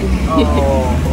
Oh.